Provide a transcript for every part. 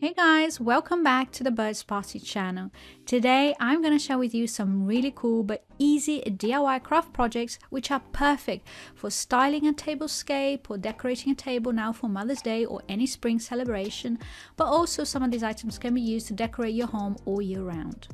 Hey guys, welcome back to the Bird's Party channel. Today I'm going to share with you some really cool but easy DIY craft projects which are perfect for styling a tablescape or decorating a table now for Mother's Day or any spring celebration, but also some of these items can be used to decorate your home all year round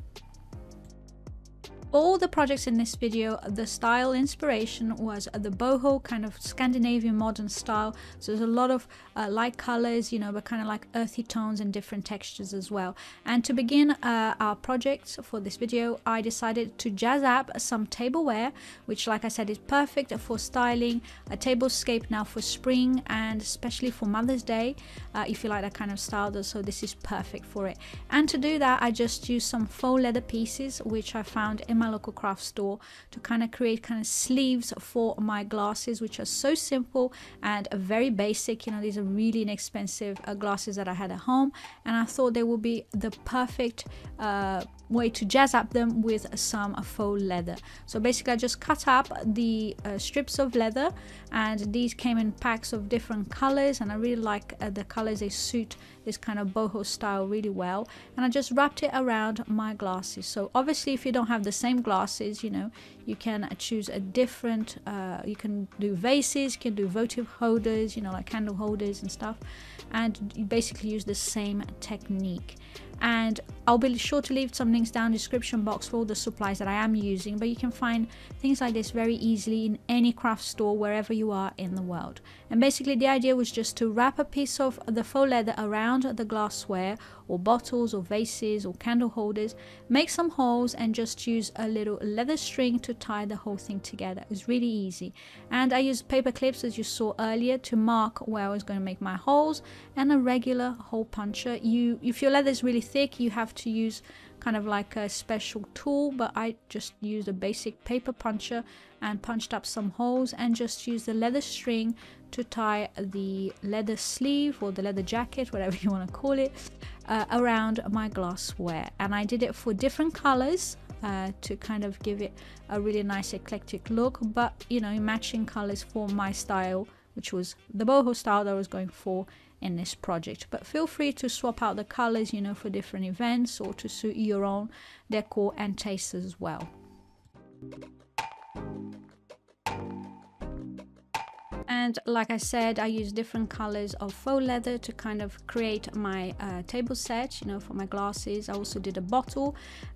all the projects in this video, the style inspiration was the boho kind of Scandinavian modern style. So there's a lot of uh, light colors, you know, but kind of like earthy tones and different textures as well. And to begin uh, our project for this video, I decided to jazz up some tableware, which like I said is perfect for styling a tablescape now for spring and especially for Mother's Day, uh, if you like that kind of style. Though, so this is perfect for it. And to do that, I just used some faux leather pieces, which I found in my my local craft store to kind of create kind of sleeves for my glasses which are so simple and very basic. You know these are really inexpensive uh, glasses that I had at home. And I thought they would be the perfect uh, way to jazz up them with some faux leather. So basically I just cut up the uh, strips of leather and these came in packs of different colors and I really like uh, the colors. They suit this kind of boho style really well and I just wrapped it around my glasses. So obviously if you don't have the same glasses you know you can choose a different uh, you can do vases you can do votive holders you know like candle holders and stuff and you basically use the same technique and I'll be sure to leave some links down description box for all the supplies that I am using but you can find things like this very easily in any craft store wherever you are in the world. And basically the idea was just to wrap a piece of the faux leather around the glassware or bottles or vases or candle holders make some holes and just use a little leather string to tie the whole thing together. It's really easy. And I used paper clips as you saw earlier to mark where I was going to make my holes and a regular hole puncher. You if your leather is really thick you have to use kind of like a special tool but I just used a basic paper puncher and punched up some holes and just used the leather string to tie the leather sleeve or the leather jacket whatever you want to call it uh, around my glassware. And I did it for different colors uh, to kind of give it a really nice eclectic look but you know matching colors for my style which was the boho style that I was going for in this project. But feel free to swap out the colors you know for different events or to suit your own decor and taste as well and like I said I use different colors of faux leather to kind of create my uh, table set you know for my glasses. I also did a bottle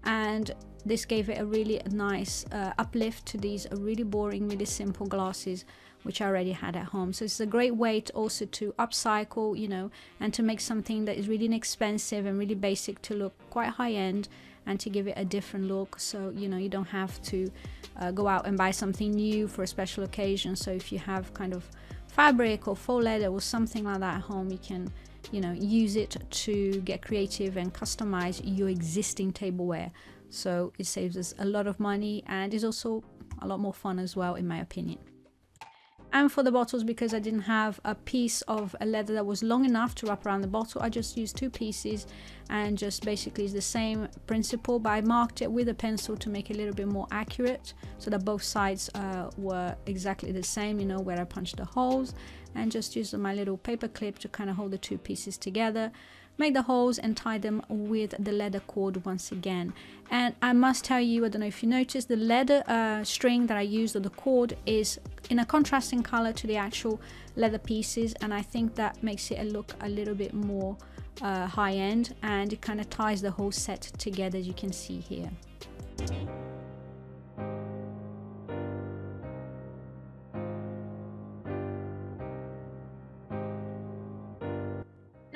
and this gave it a really nice uh, uplift to these really boring really simple glasses which I already had at home. So it's a great way to also to upcycle you know and to make something that is really inexpensive and really basic to look quite high-end and to give it a different look. So you know you don't have to uh, go out and buy something new for a special occasion. So if you have kind of fabric or faux leather or something like that at home you can you know use it to get creative and customize your existing tableware. So it saves us a lot of money and is also a lot more fun as well in my opinion and for the bottles because I didn't have a piece of a leather that was long enough to wrap around the bottle. I just used two pieces and just basically it's the same principle but I marked it with a pencil to make it a little bit more accurate so that both sides uh, were exactly the same you know where I punched the holes and just used my little paper clip to kind of hold the two pieces together make the holes and tie them with the leather cord once again and I must tell you I don't know if you noticed the leather uh, string that I used or the cord is in a contrasting color to the actual leather pieces and I think that makes it look a little bit more uh, high-end and it kind of ties the whole set together as you can see here.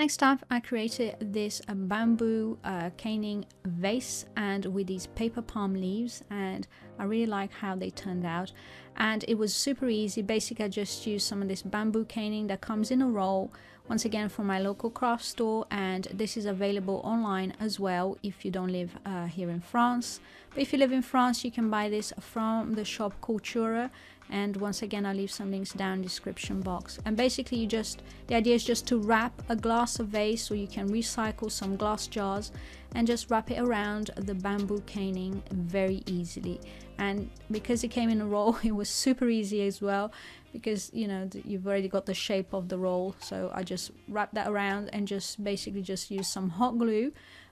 Next up, I created this bamboo uh, caning vase and with these paper palm leaves and I really like how they turned out and it was super easy. Basically, I just used some of this bamboo caning that comes in a roll once again from my local craft store and this is available online as well if you don't live uh, here in France. But if you live in France, you can buy this from the shop Cultura and once again I'll leave some links down description box. And basically you just the idea is just to wrap a glass of vase so you can recycle some glass jars and just wrap it around the bamboo caning very easily. And because it came in a roll it was super easy as well because you know you've already got the shape of the roll. So I just wrap that around and just basically just use some hot glue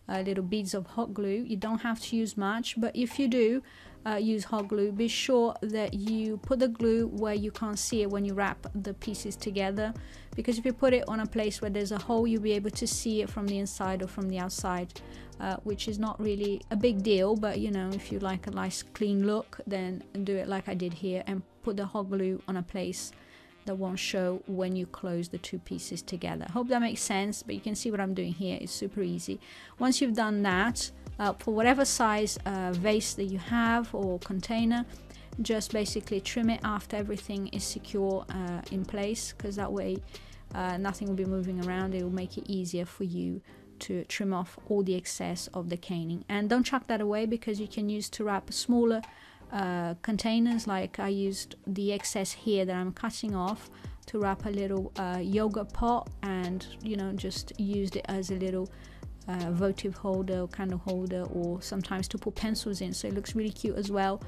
uh, little beads of hot glue. You don't have to use much but if you do uh, use hot glue. Be sure that you put the glue where you can't see it when you wrap the pieces together because if you put it on a place where there's a hole you'll be able to see it from the inside or from the outside uh, which is not really a big deal but you know if you like a nice clean look then do it like I did here and put the hot glue on a place that won't show when you close the two pieces together. Hope that makes sense, but you can see what I'm doing here. It's super easy. Once you've done that, uh, for whatever size uh, vase that you have or container, just basically trim it after everything is secure uh, in place because that way uh, nothing will be moving around. It will make it easier for you to trim off all the excess of the caning. And don't chuck that away because you can use to wrap smaller uh, containers like I used the excess here that I'm cutting off to wrap a little uh, yogurt pot and you know just used it as a little uh, votive holder or candle holder or sometimes to put pencils in. So it looks really cute as well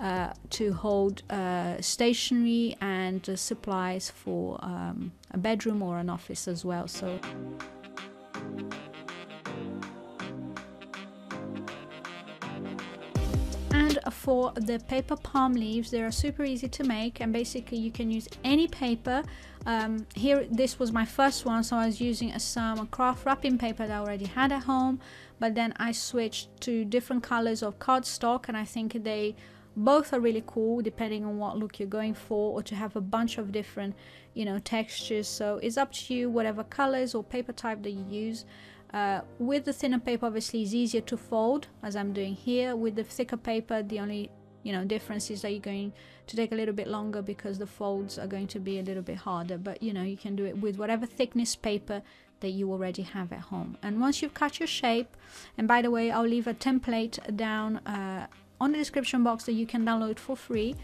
uh, to hold uh, stationery and uh, supplies for um, a bedroom or an office as well. So for the paper palm leaves. They are super easy to make and basically you can use any paper. Um, here this was my first one so I was using some craft wrapping paper that I already had at home but then I switched to different colors of cardstock and I think they both are really cool depending on what look you're going for or to have a bunch of different you know textures. So it's up to you whatever colors or paper type that you use uh, with the thinner paper obviously it's easier to fold as I'm doing here. With the thicker paper the only you know difference is that you're going to take a little bit longer because the folds are going to be a little bit harder. But you know you can do it with whatever thickness paper that you already have at home. And once you've cut your shape and by the way I'll leave a template down uh, on the description box that you can download for free.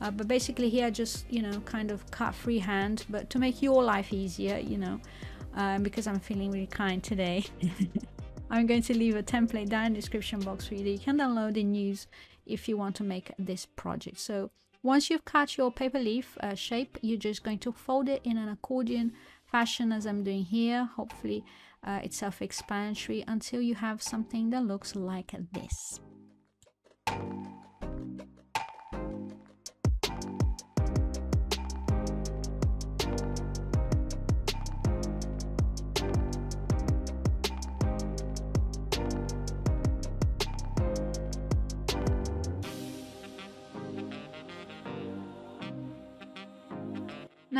Uh, but basically here just you know kind of cut freehand but to make your life easier you know um, because I'm feeling really kind today. I'm going to leave a template down in the description box for you that you can download and use if you want to make this project. So once you've cut your paper leaf uh, shape, you're just going to fold it in an accordion fashion as I'm doing here. Hopefully uh, it's self-explanatory until you have something that looks like this.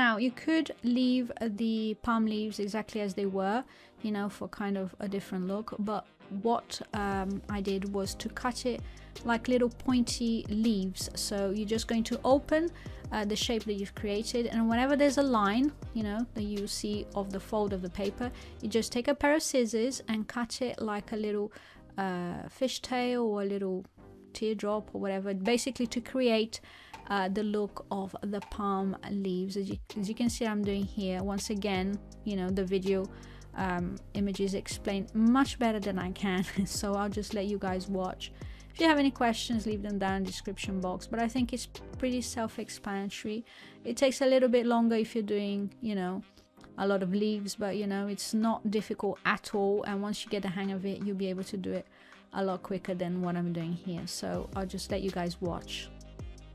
Now you could leave the palm leaves exactly as they were, you know, for kind of a different look. But what um, I did was to cut it like little pointy leaves. So you're just going to open uh, the shape that you've created and whenever there's a line, you know, that you see of the fold of the paper, you just take a pair of scissors and cut it like a little uh, fishtail or a little teardrop or whatever, basically to create uh, the look of the palm leaves. As you, as you can see I'm doing here once again you know the video um, images explain much better than I can. So I'll just let you guys watch. If you have any questions leave them down in the description box. But I think it's pretty self-explanatory. It takes a little bit longer if you're doing you know a lot of leaves but you know it's not difficult at all. And once you get the hang of it you'll be able to do it a lot quicker than what I'm doing here. So I'll just let you guys watch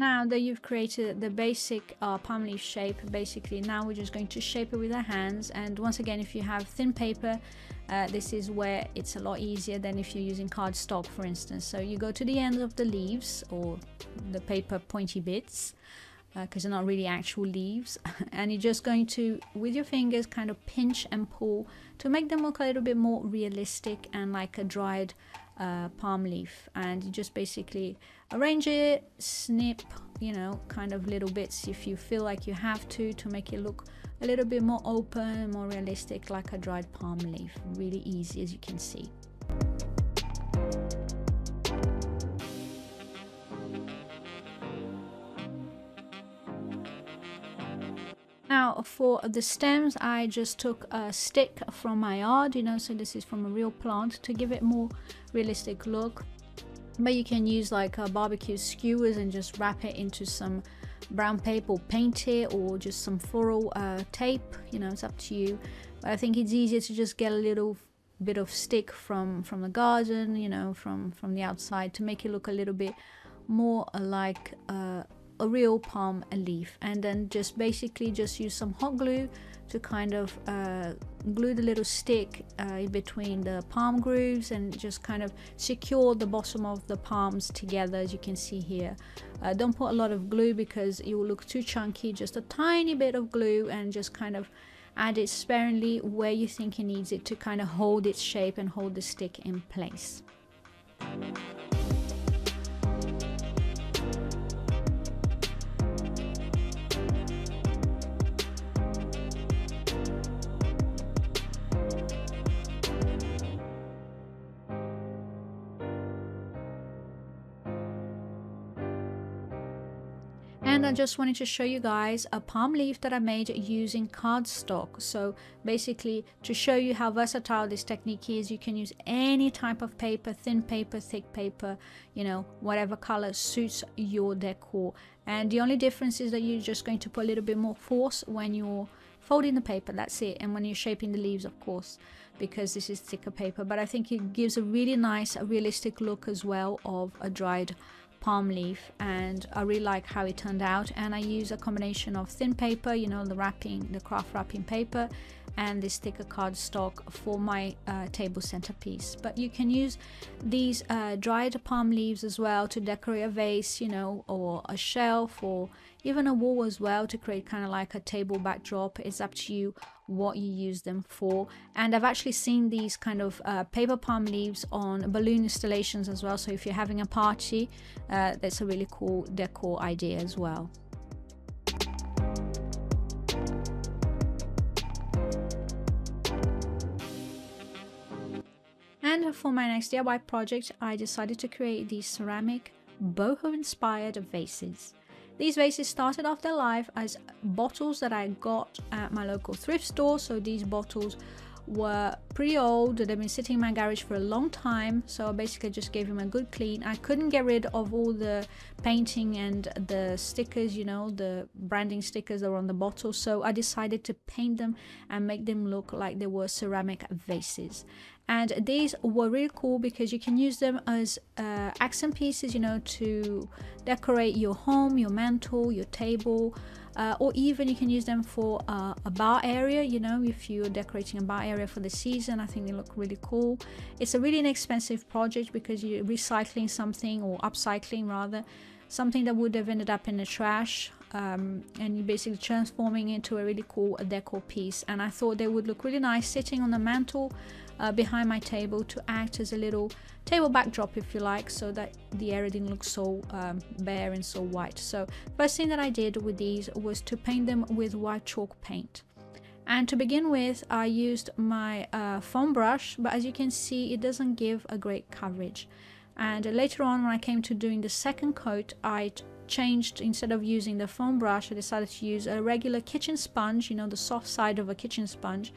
now that you've created the basic uh, palm leaf shape basically now we're just going to shape it with our hands. And once again if you have thin paper uh, this is where it's a lot easier than if you're using cardstock for instance. So you go to the end of the leaves or the paper pointy bits because uh, they're not really actual leaves. And you're just going to with your fingers kind of pinch and pull to make them look a little bit more realistic and like a dried uh, palm leaf and you just basically arrange it snip you know kind of little bits if you feel like you have to to make it look a little bit more open more realistic like a dried palm leaf. Really easy as you can see Now for the stems I just took a stick from my yard you know so this is from a real plant to give it more realistic look. But you can use like a barbecue skewers and just wrap it into some brown paper or paint it or just some floral uh, tape you know it's up to you. But I think it's easier to just get a little bit of stick from from the garden you know from from the outside to make it look a little bit more like uh, a real palm leaf. And then just basically just use some hot glue to kind of uh, glue the little stick uh, in between the palm grooves and just kind of secure the bottom of the palms together as you can see here. Uh, don't put a lot of glue because it will look too chunky just a tiny bit of glue and just kind of add it sparingly where you think it needs it to kind of hold its shape and hold the stick in place I just wanted to show you guys a palm leaf that I made using cardstock. So basically to show you how versatile this technique is you can use any type of paper thin paper thick paper you know whatever color suits your decor. And the only difference is that you're just going to put a little bit more force when you're folding the paper that's it and when you're shaping the leaves of course because this is thicker paper. But I think it gives a really nice realistic look as well of a dried palm leaf and I really like how it turned out. And I use a combination of thin paper you know the wrapping the craft wrapping paper and this thicker cardstock for my uh, table centerpiece. But you can use these uh, dried palm leaves as well to decorate a vase you know or a shelf or even a wall as well to create kind of like a table backdrop. It's up to you what you use them for. And I've actually seen these kind of uh, paper palm leaves on balloon installations as well. So if you're having a party uh, that's a really cool decor idea as well for my next DIY project, I decided to create these ceramic boho inspired vases. These vases started off their life as bottles that I got at my local thrift store. So these bottles were pretty old. They've been sitting in my garage for a long time. So I basically just gave them a good clean. I couldn't get rid of all the painting and the stickers you know the branding stickers that were on the bottle so I decided to paint them and make them look like they were ceramic vases and these were really cool because you can use them as uh, accent pieces you know to decorate your home your mantle your table uh, or even you can use them for uh, a bar area you know if you're decorating a bar area for the season I think they look really cool. It's a really inexpensive project because you're recycling something or upcycling rather something that would have ended up in the trash um, and you're basically transforming into a really cool decor piece. And I thought they would look really nice sitting on the mantle uh, behind my table to act as a little table backdrop if you like so that the area didn't look so um, bare and so white. So first thing that I did with these was to paint them with white chalk paint. And to begin with I used my uh, foam brush but as you can see it doesn't give a great coverage. And later on when I came to doing the second coat I changed instead of using the foam brush I decided to use a regular kitchen sponge you know the soft side of a kitchen sponge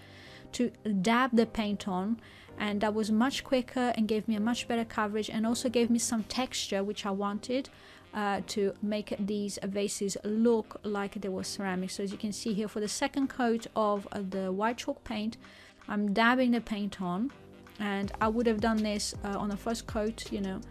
to dab the paint on and that was much quicker and gave me a much better coverage and also gave me some texture which I wanted uh, to make these vases look like they were ceramic. So as you can see here for the second coat of uh, the white chalk paint I'm dabbing the paint on and I would have done this uh, on the first coat you know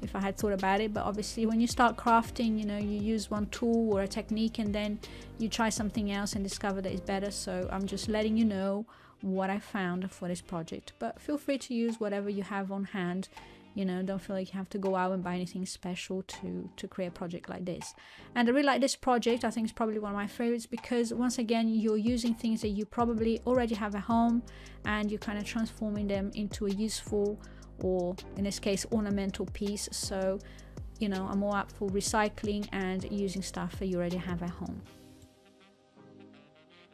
if I had thought about it. But obviously when you start crafting you know you use one tool or a technique and then you try something else and discover that it's better. So I'm just letting you know what I found for this project but feel free to use whatever you have on hand. You know don't feel like you have to go out and buy anything special to to create a project like this. And i really like this project. I think it's probably one of my favorites because once again you're using things that you probably already have at home and you're kind of transforming them into a useful or in this case ornamental piece. So you know i'm more up for recycling and using stuff that you already have at home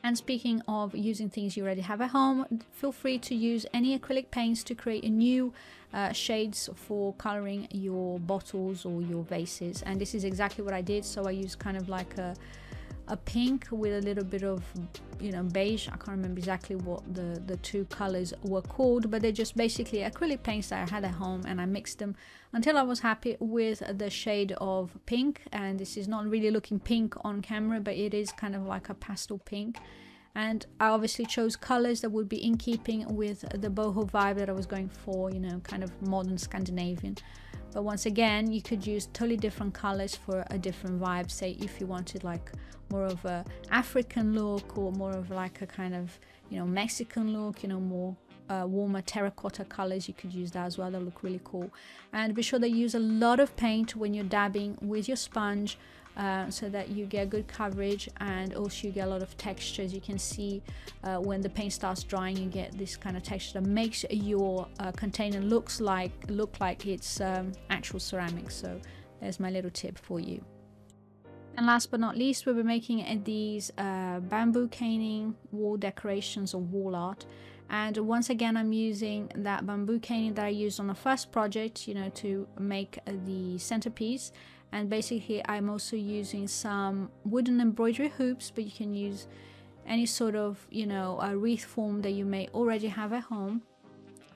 and speaking of using things you already have at home, feel free to use any acrylic paints to create a new uh, shades for coloring your bottles or your vases. And this is exactly what I did. So I used kind of like a, a pink with a little bit of, you know, beige. I can't remember exactly what the, the two colors were called, but they're just basically acrylic paints that I had at home and I mixed them until I was happy with the shade of pink. And this is not really looking pink on camera, but it is kind of like a pastel pink and I obviously chose colors that would be in keeping with the boho vibe that I was going for, you know, kind of modern Scandinavian. But once again, you could use totally different colors for a different vibe. Say if you wanted like more of a African look or more of like a kind of, you know, Mexican look, you know, more uh, warmer terracotta colors you could use that as well they look really cool and be sure that you use a lot of paint when you're dabbing with your sponge uh, so that you get good coverage and also you get a lot of texture as you can see uh, when the paint starts drying you get this kind of texture that makes your uh, container looks like look like it's um, actual ceramic. So there's my little tip for you. And last but not least we'll be making these uh, bamboo caning wall decorations or wall art. And once again I'm using that bamboo caning that I used on the first project you know to make the centerpiece and basically I'm also using some wooden embroidery hoops but you can use any sort of you know a wreath form that you may already have at home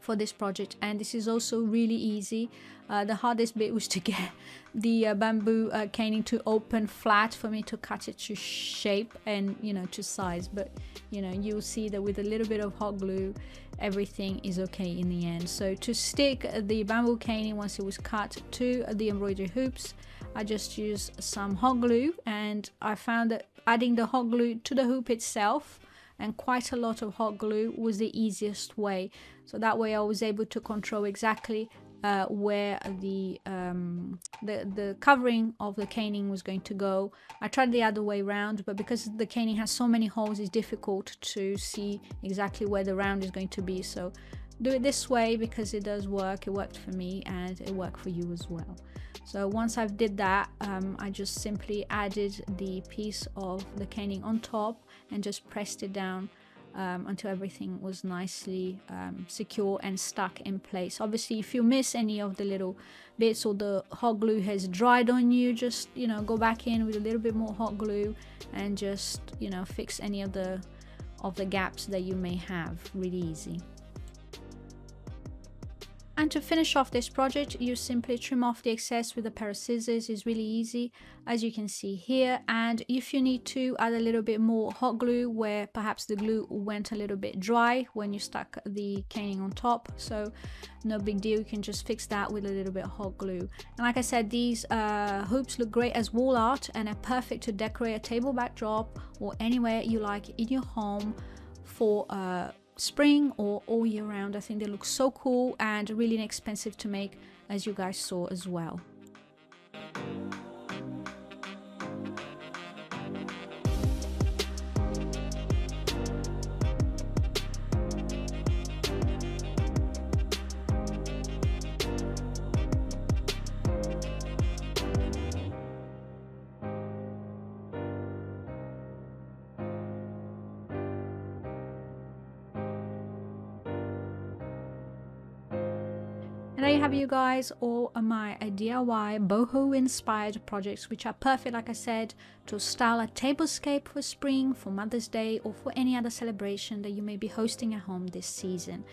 for this project. And this is also really easy. Uh, the hardest bit was to get the uh, bamboo uh, caning to open flat for me to cut it to shape and you know to size. But you know you'll see that with a little bit of hot glue everything is okay in the end. So to stick the bamboo caning once it was cut to the embroidery hoops I just used some hot glue and I found that adding the hot glue to the hoop itself and quite a lot of hot glue was the easiest way. So that way I was able to control exactly uh, where the, um, the the covering of the caning was going to go. I tried the other way around, but because the caning has so many holes, it's difficult to see exactly where the round is going to be. So do it this way because it does work. It worked for me and it worked for you as well. So once I've did that, um, I just simply added the piece of the caning on top and just pressed it down um, until everything was nicely um, secure and stuck in place. Obviously, if you miss any of the little bits or the hot glue has dried on you, just, you know, go back in with a little bit more hot glue and just, you know, fix any of the of the gaps that you may have really easy. And to finish off this project, you simply trim off the excess with a pair of scissors. It's really easy, as you can see here. And if you need to add a little bit more hot glue, where perhaps the glue went a little bit dry when you stuck the caning on top. So no big deal, you can just fix that with a little bit of hot glue. And like I said, these uh, hoops look great as wall art and are perfect to decorate a table backdrop or anywhere you like in your home for uh, spring or all year round. I think they look so cool and really inexpensive to make as you guys saw as well. Guys all my DIY boho inspired projects which are perfect like I said to style a tablescape for spring, for Mother's Day or for any other celebration that you may be hosting at home this season.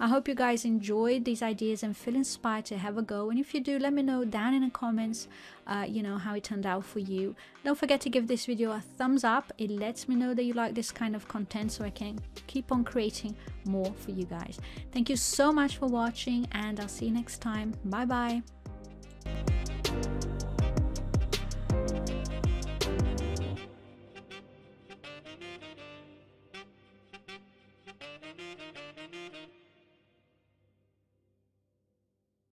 I hope you guys enjoyed these ideas and feel inspired to have a go and if you do let me know down in the comments uh, you know how it turned out for you. Don't forget to give this video a thumbs up, it lets me know that you like this kind of content so I can keep on creating more for you guys. Thank you so much for watching and I'll see you next time. Bye bye.